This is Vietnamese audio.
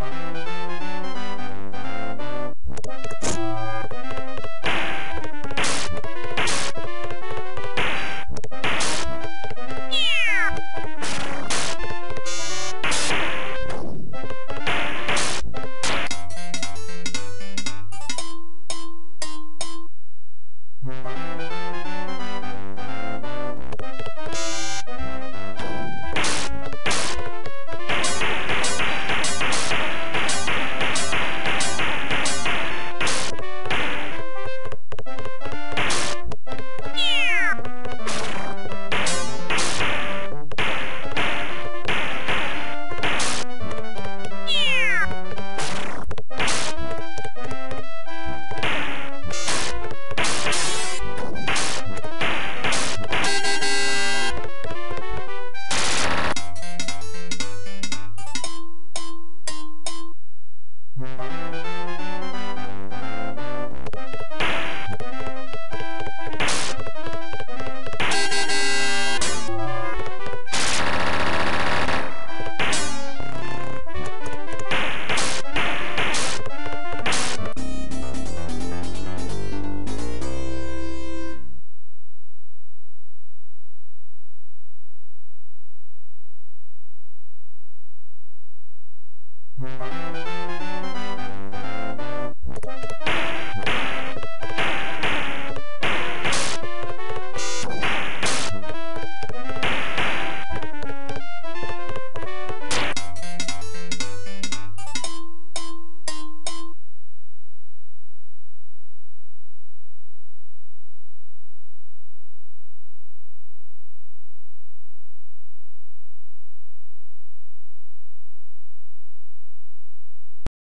Thank you. Música